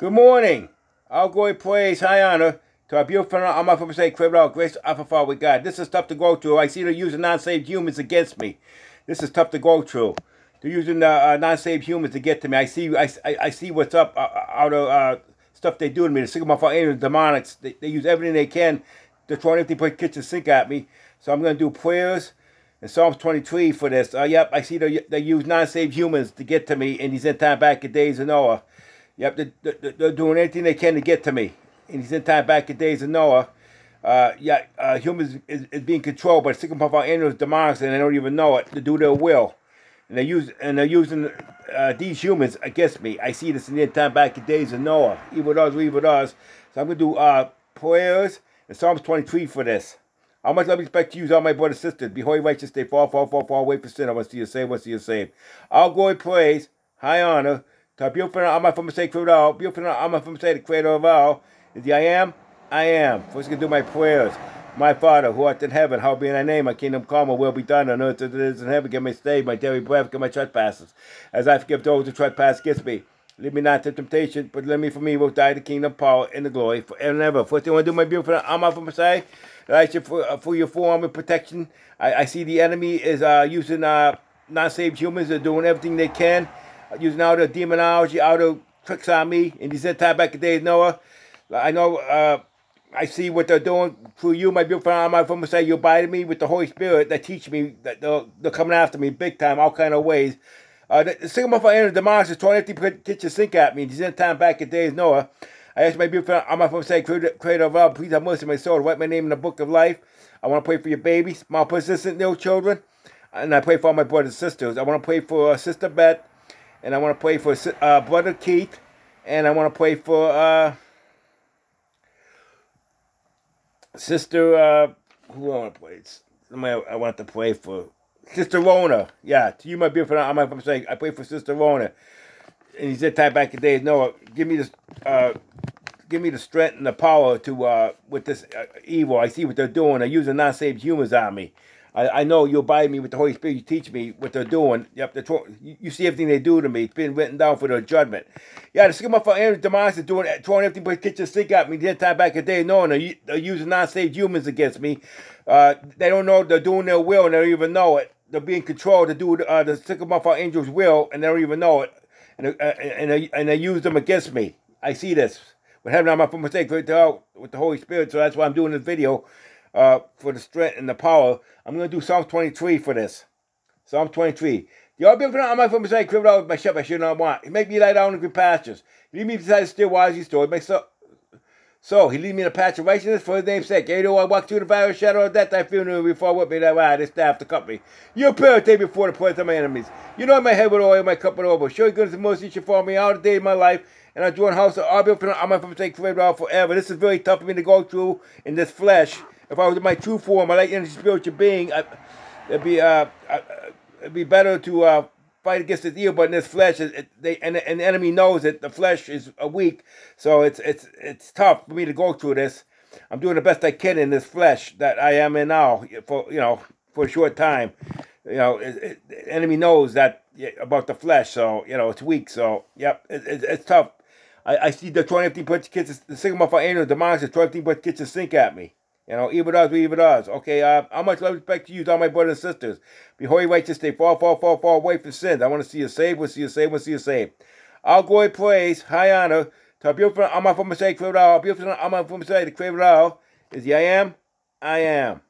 Good morning. All glory, praise, high honor to our beautiful I'm Almighty from say, credit all grace, Alpha Father with God. This is tough to go through. I see they're using non-saved humans against me. This is tough to go through. They're using uh, uh, non-saved humans to get to me. I see, I, I, see what's up uh, uh out of uh, stuff they do to me. The Sigma for angels, demonics. They, they use everything they can to try and put kitchen sink at me. So I'm going to do prayers in Psalms 23 for this. Uh, yep, I see they, they use non-saved humans to get to me in these end time back in days of Noah. Yep, they're, they're, they're, doing anything they can to get to me in these end time back in days of Noah. Uh, yeah, uh, humans is, is, being controlled by sick of our animals, demonics, and they don't even know it to do their will. And they use and they're using uh, these humans against me. I see this in the time back in days of Noah. Evil does, evil does. So I'm gonna do uh, prayers in Psalms 23 for this. How much love and respect to you, all my brothers and sisters. Be holy, righteous, stay far, far, far, far away from sin. I want to see you saved, I want to see you saved. All glory, praise, high honor. Beautiful, I'm my from the sacred all. Beautiful, I'm my from the sacred creator of all. Is the I am? I am. First, going to do my prayers. My Father, who art in heaven, hallowed be thy name. My kingdom come, my will be done on earth as it is in heaven. Give me stay, my daily bread, forgive my trespasses, as I forgive those who trespass against me. Lead me not to temptation, but let me from evil die the kingdom, power, and the glory forever and ever. First thing I want to do, my beautiful, I'm out for Messiah. I should for, uh, for your form of protection. I, I see the enemy is uh, using uh, non-saved humans. They're doing everything they can, using all the demonology, all the tricks on me. And he said, time back in days, Noah. I know, uh, I see what they're doing through you, my beautiful I'm out for say you abide me with the Holy Spirit that teach me that they're, they're coming after me big time, all kind of ways. Uh, the, the single motherfucker entered the monster, trying to put kitchen sink at me. He's in time back in days, Noah. I ask my beautiful I'm from say, creator of all, please have mercy on my soul. Write my name in the book of life. I want to pray for your babies, my persistent little children. And I pray for all my brothers and sisters. I want to pray for uh, Sister Beth. And I want to play for uh, Brother Keith. And I want to play for uh, Sister, uh, who I want to pray? Somebody I want to play for. Sister Rona. Yeah, to you, my beautiful, I'm, I'm saying, I pray for Sister Rona and he said time back in days, no, give me this, uh, give me the strength and the power to uh, with this uh, evil. I see what they're doing. They're using non-saved humans on me. I, I know you'll abide me with the Holy Spirit. You teach me what they're doing. Yep, they're you, you see everything they do to me. It's been written down for their judgment. Yeah, the schema for Aaron demons are doing throwing everything but kitchen sink at me. The time back the day, knowing they're, they're using non-saved humans against me. Uh, they don't know they're doing their will and they don't even know it. They're being controlled to do uh, the sick of our angels' will and they don't even know it and uh, and they, and they use them against me. I see this. But having on my mistake with the, with the Holy Spirit, so that's why I'm doing this video uh, for the strength and the power. I'm going to do Psalm 23 for this. Psalm 23. Y'all be on my mistake, crippled out with my shepherd I should not want. He make me lie down in green pastures. Lead me beside the still waters he stored. Make so so he lead me in a patch of righteousness for his name's sake. Yea, though I walk through the of shadow of death, I feel no before with me that I this staff to me. You a before the presence of my enemies. You know my head with oil, my cup with over. Show goodness and mercy shall follow me all the days of my life. And I join house of Arbel from I'm from take forever. This is very tough for me to go through in this flesh. If I was in my true form, my light energy spiritual being, I, it'd be uh, uh, it'd be better to uh, fight against this evil, but in this flesh, it, it, they and, and the enemy knows that the flesh is weak, so it's it's it's tough for me to go through this. I'm doing the best I can in this flesh that I am in now for you know for a short time. You know, it, the enemy knows that about the flesh, so you know it's weak. So yep, it's tough. I, I see the 20 put kids the signal for angel demons the 20 put kitchen sink at me. You know, evil does what evil does. Okay, uh, how much love respect to you, all my brothers and sisters. Be holy, righteous, stay far, far, far, far away from sins. I want to see you saved, want to see you saved, want to see you saved. All glory, praise, high honor to our beautiful, I'm from the sake, creator, our beautiful, I'm from the sake, the creator, is the I am, I am.